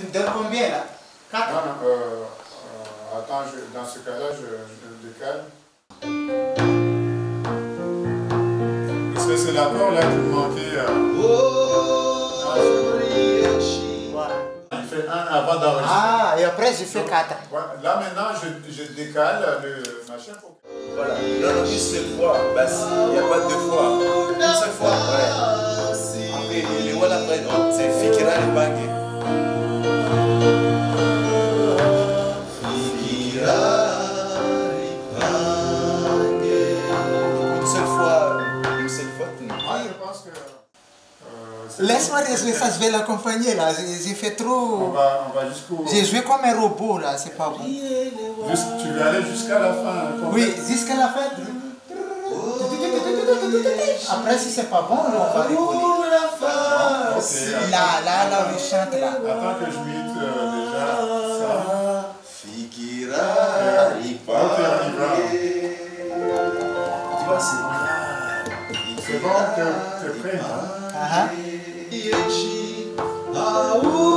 tu me donnes combien là? 4 Non, non, euh, euh, attends, je- dans ce cas-là, je, je le décale. Parce que c'est l'accord là qui me manquait. euh, ah, Voilà. il fait un avant d'enregistrer. Ah, et après je fais 4. Ouais, là maintenant, je, je décale le machin pour. Voilà. Non, non, une seule fois. Basi. Il n'y a pas deux fois. Une seule fois. Ouais. Après, les voilà après, oh, c'est Fikira le Bangue. Laisse-moi ça, je vais l'accompagner là. J'ai fait On trop. va, on va jusqu'au. J'ai joué comme un robot là, c'est pas bon. Tu veux aller jusqu'à la fin. hein. Oui, jusqu'à la fin. Après, si c'est pas bon, on va rigoler. Là, là, là, on chante là. Attends que je mette euh, déjà ça. Fikira Ok, C'est bon, t'es prêt, hein? Uh -huh. Uh-huh.